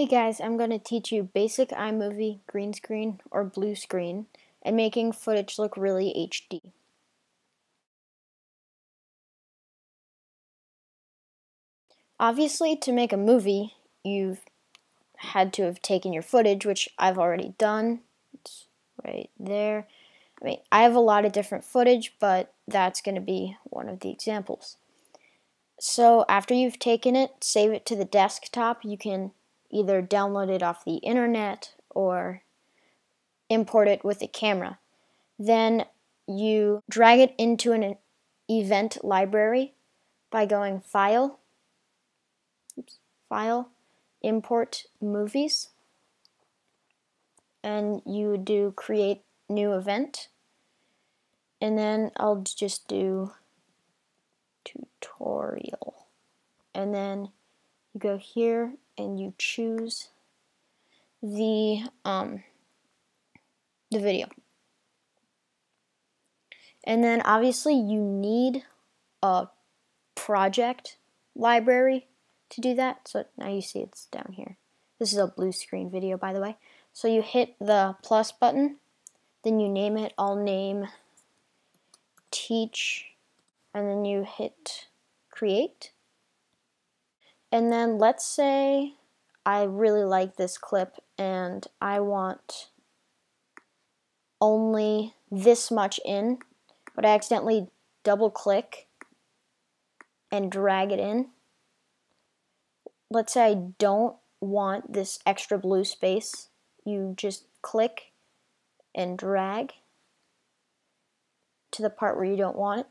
Hey guys, I'm going to teach you basic iMovie green screen or blue screen and making footage look really HD. Obviously, to make a movie, you've had to have taken your footage, which I've already done. It's right there. I mean, I have a lot of different footage, but that's going to be one of the examples. So after you've taken it, save it to the desktop. You can either download it off the internet or import it with a camera. Then you drag it into an event library by going File, oops, File, Import Movies, and you do Create New Event. And then I'll just do tutorial. And then you go here and you choose the um, the video. And then obviously you need a project library to do that. So now you see it's down here. This is a blue screen video by the way. So you hit the plus button, then you name it. I'll name teach and then you hit create. And then let's say I really like this clip and I want only this much in, but I accidentally double click and drag it in. Let's say I don't want this extra blue space. You just click and drag to the part where you don't want it.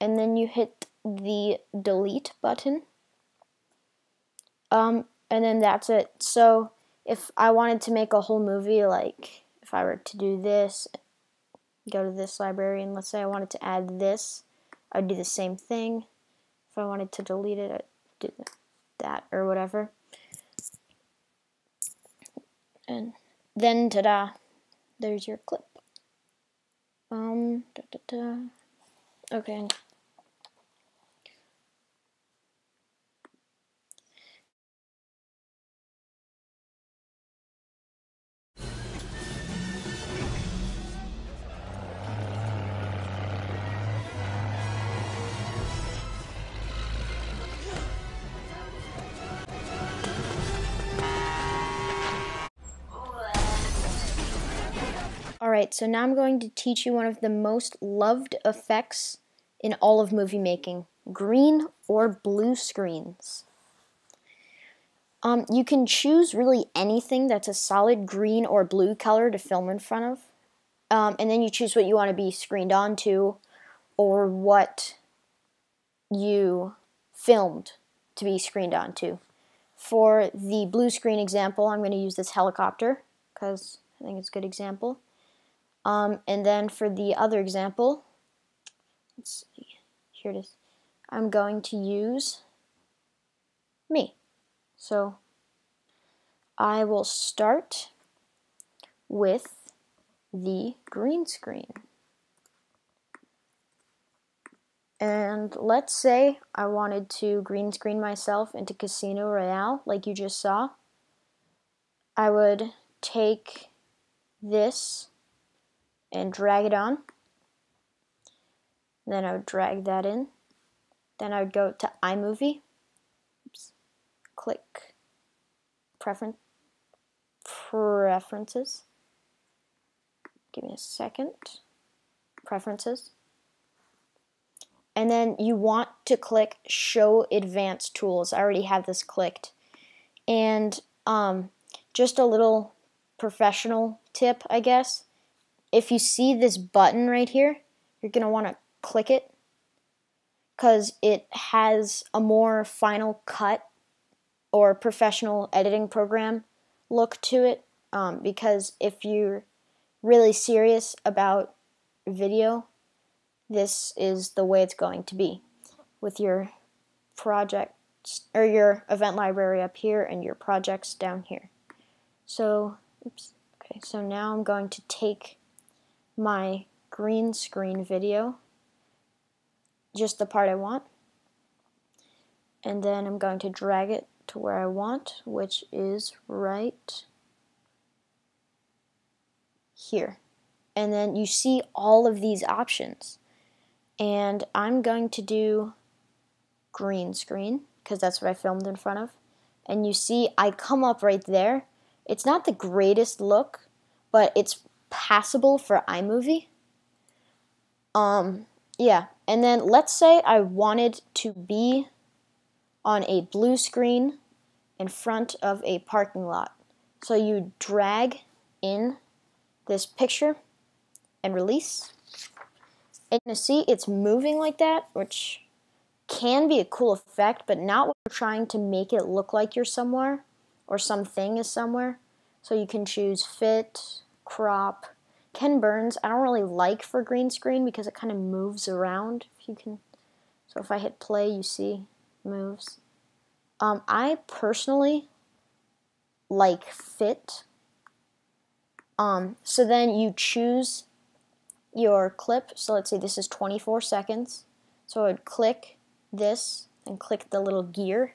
And then you hit the delete button. Um, and then that's it. So if I wanted to make a whole movie, like if I were to do this, go to this library, and let's say I wanted to add this, I'd do the same thing. If I wanted to delete it, I'd do that or whatever. And then, ta-da, there's your clip. Um, da, da, da. okay. Alright, so now I'm going to teach you one of the most loved effects in all of movie making, green or blue screens. Um, you can choose really anything that's a solid green or blue color to film in front of. Um, and then you choose what you want to be screened onto or what you filmed to be screened onto. For the blue screen example, I'm going to use this helicopter because I think it's a good example. Um, and then for the other example, let's see, here it is. I'm going to use me. So I will start with the green screen. And let's say I wanted to green screen myself into Casino Royale, like you just saw. I would take this and drag it on. Then I would drag that in. Then I would go to iMovie. Oops. Click Preference Preferences. Give me a second. Preferences. And then you want to click Show Advanced Tools. I already have this clicked. And um, just a little professional tip, I guess if you see this button right here, you're going to want to click it because it has a more final cut or professional editing program look to it. Um, because if you're really serious about video, this is the way it's going to be with your project or your event library up here and your projects down here. So, oops. Okay, so now I'm going to take my green screen video, just the part I want. And then I'm going to drag it to where I want, which is right here. And then you see all of these options. And I'm going to do green screen because that's what I filmed in front of. And you see I come up right there. It's not the greatest look, but it's passable for iMovie. Um, yeah, and then let's say I wanted to be on a blue screen in front of a parking lot. So you drag in this picture and release. And you see it's moving like that, which can be a cool effect, but not when you're trying to make it look like you're somewhere or something is somewhere. So you can choose fit, crop. Ken Burns, I don't really like for green screen because it kind of moves around. If you can, so if I hit play, you see moves. Um, I personally like fit. Um, so then you choose your clip. So let's say this is 24 seconds. So I would click this and click the little gear.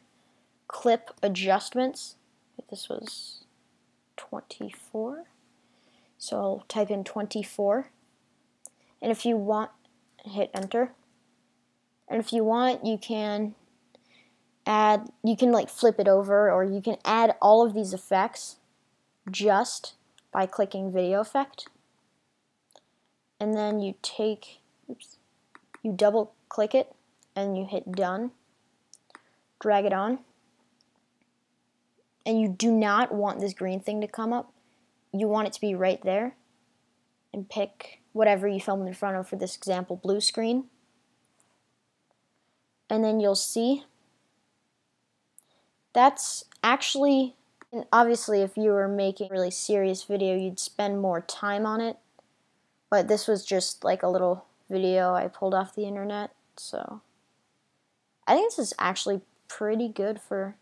Clip adjustments. This was 24. So I'll type in 24. And if you want, hit enter. And if you want, you can add, you can like flip it over or you can add all of these effects just by clicking video effect. And then you take, oops, you double click it and you hit done. Drag it on. And you do not want this green thing to come up. You want it to be right there. And pick whatever you filmed in front of for this example, blue screen. And then you'll see that's actually, and obviously if you were making a really serious video, you'd spend more time on it. But this was just like a little video I pulled off the internet, so I think this is actually pretty good for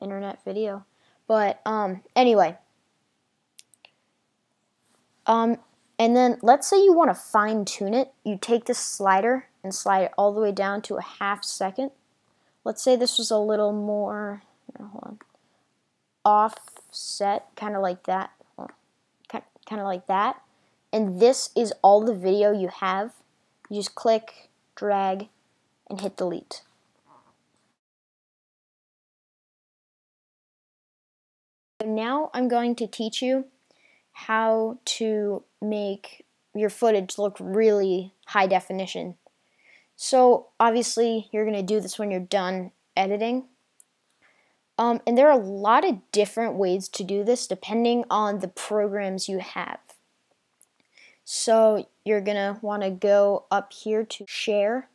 internet video. But um, anyway, um, and then let's say you want to fine tune it. You take this slider and slide it all the way down to a half second. Let's say this was a little more hold on, offset, kind of like that, kind of like that. And this is all the video you have. You just click, drag, and hit delete. Now I'm going to teach you how to make your footage look really high definition. So obviously you're going to do this when you're done editing. Um, and there are a lot of different ways to do this depending on the programs you have. So you're going to want to go up here to share.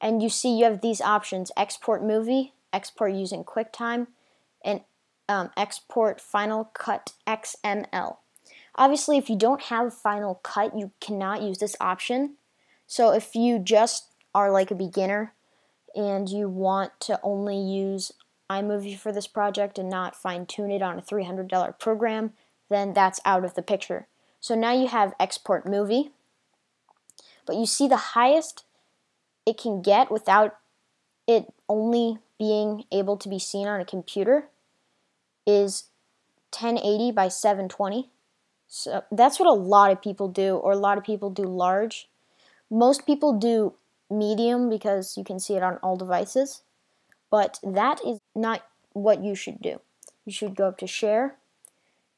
And you see you have these options, export movie, export using QuickTime, um, export Final Cut XML. Obviously, if you don't have Final Cut, you cannot use this option. So if you just are like a beginner and you want to only use iMovie for this project and not fine tune it on a $300 program, then that's out of the picture. So now you have export movie, but you see the highest it can get without it only being able to be seen on a computer is 1080 by 720. So that's what a lot of people do, or a lot of people do large. Most people do medium because you can see it on all devices. But that is not what you should do. You should go up to share,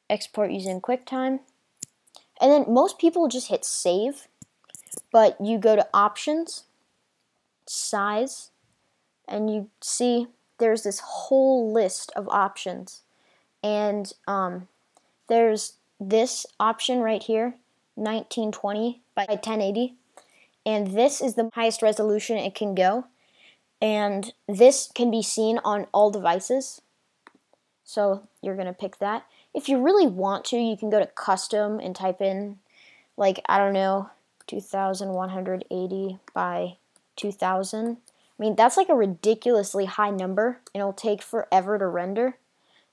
export using QuickTime, and then most people just hit save, but you go to options, size, and you see there's this whole list of options. And um, there's this option right here, 1920 by 1080, and this is the highest resolution it can go and this can be seen on all devices. So you're going to pick that. If you really want to, you can go to custom and type in, like, I don't know, 2180 by 2000. I mean, that's like a ridiculously high number, and it'll take forever to render.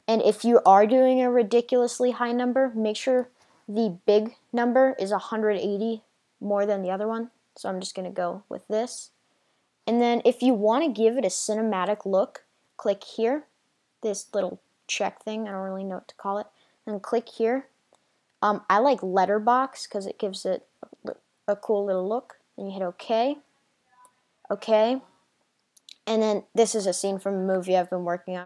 And if you are doing a ridiculously high number, make sure the big number is 180 more than the other one. So I'm just going to go with this. And then if you want to give it a cinematic look, click here this little check thing. I don't really know what to call it. And click here. Um, I like letterbox because it gives it a, cool little look. Then you hit OK. OK. And then this is a scene from a movie I've been working on.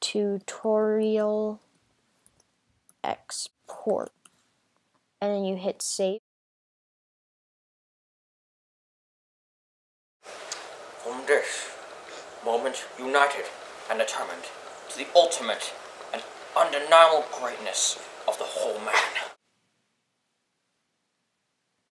Tutorial export. And then you hit save. From this moment united and determined to the ultimate and undeniable greatness of the whole man.